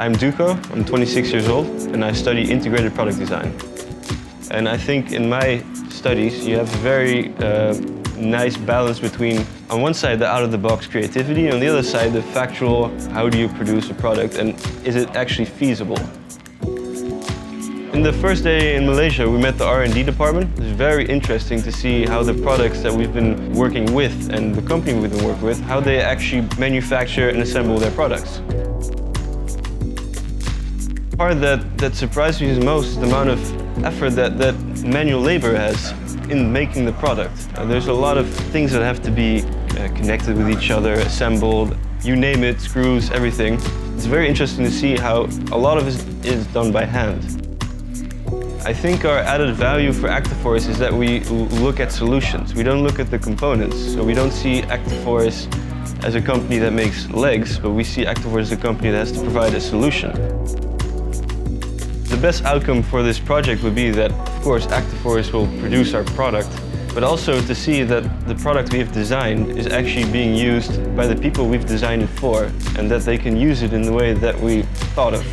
I'm Duco, I'm 26 years old, and I study integrated product design. And I think in my studies you have a very uh, nice balance between, on one side, the out-of-the-box creativity, and on the other side, the factual, how do you produce a product, and is it actually feasible? In the first day in Malaysia, we met the R&D department. It's very interesting to see how the products that we've been working with and the company we've been working with, how they actually manufacture and assemble their products part that, that surprised me the most is the amount of effort that, that manual labor has in making the product. Uh, there's a lot of things that have to be uh, connected with each other, assembled, you name it, screws, everything. It's very interesting to see how a lot of it is done by hand. I think our added value for Actiforce is that we look at solutions. We don't look at the components. So we don't see Actiforce as a company that makes legs, but we see Actiforce as a company that has to provide a solution. The best outcome for this project would be that, of course, Actiforce will produce our product, but also to see that the product we have designed is actually being used by the people we've designed it for, and that they can use it in the way that we thought of.